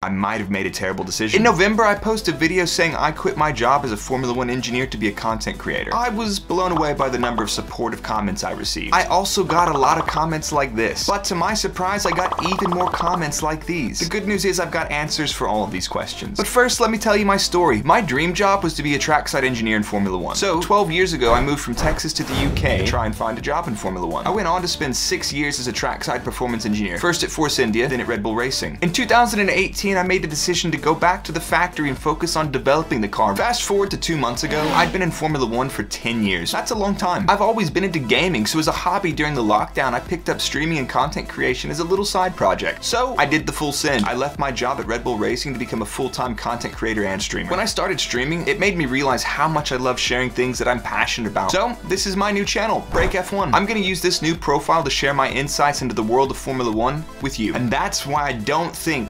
I might have made a terrible decision. In November, I posted a video saying I quit my job as a Formula One engineer to be a content creator. I was blown away by the number of supportive comments I received. I also got a lot of comments like this, but to my surprise, I got even more comments like these. The good news is I've got answers for all of these questions. But first, let me tell you my story. My dream job was to be a trackside engineer in Formula One. So, 12 years ago, I moved from Texas to the UK to try and find a job in Formula One. I went on to spend six years as a trackside performance engineer, first at Force India, then at Red Bull Racing. In 2018, I made the decision to go back to the factory and focus on developing the car. Fast forward to two months ago, I'd been in Formula One for 10 years. That's a long time. I've always been into gaming, so as a hobby during the lockdown, I picked up streaming and content creation as a little side project. So I did the full send. I left my job at Red Bull Racing to become a full-time content creator and streamer. When I started streaming, it made me realize how much I love sharing things that I'm passionate about. So this is my new channel, Brrrake F1. I'm gonna use this new profile to share my insights into the world of Formula One with you. And that's why I don't think